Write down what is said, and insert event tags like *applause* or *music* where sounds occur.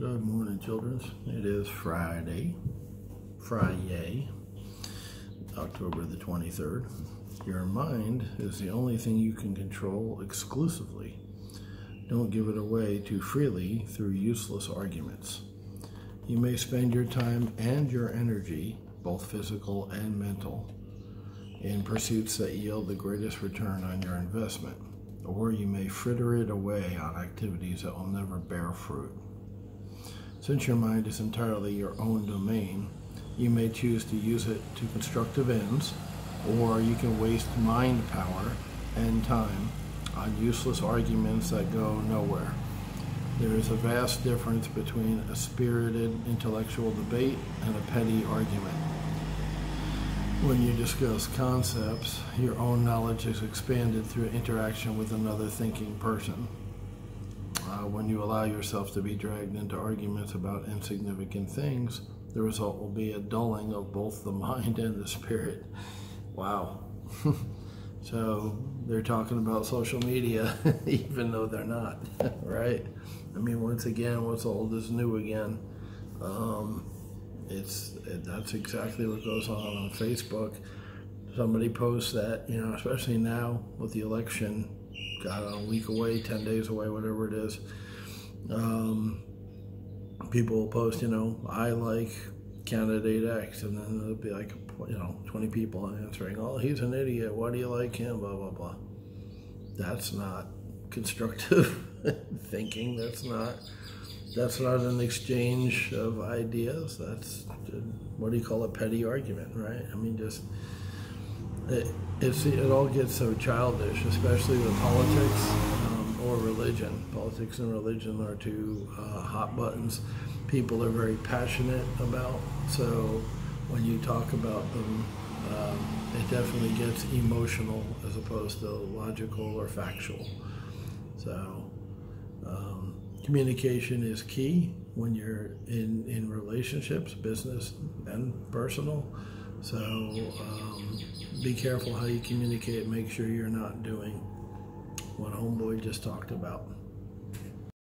Good morning, children. It is Friday, Friday, October the 23rd. Your mind is the only thing you can control exclusively. Don't give it away too freely through useless arguments. You may spend your time and your energy, both physical and mental, in pursuits that yield the greatest return on your investment, or you may fritter it away on activities that will never bear fruit. Since your mind is entirely your own domain, you may choose to use it to constructive ends, or you can waste mind power and time on useless arguments that go nowhere. There is a vast difference between a spirited intellectual debate and a petty argument. When you discuss concepts, your own knowledge is expanded through interaction with another thinking person. Uh, when you allow yourself to be dragged into arguments about insignificant things, the result will be a dulling of both the *laughs* mind and the spirit. Wow. *laughs* so they're talking about social media, *laughs* even though they're not, right? I mean, once again, what's old is new again. Um, it's it, that's exactly what goes on on Facebook. Somebody posts that, you know, especially now with the election got a week away, 10 days away, whatever it is. Um, people will post, you know, I like candidate X, and then it'll be like, you know, 20 people answering, oh, he's an idiot. Why do you like him? Blah, blah, blah. That's not constructive *laughs* thinking. That's not. That's not an exchange of ideas. That's what do you call a petty argument, right? I mean, just it, it all gets so childish, especially with politics um, or religion. Politics and religion are two uh, hot buttons people are very passionate about. So when you talk about them, um, it definitely gets emotional as opposed to logical or factual. So um, communication is key when you're in, in relationships, business and personal. So um, be careful how you communicate. Make sure you're not doing what Homeboy just talked about.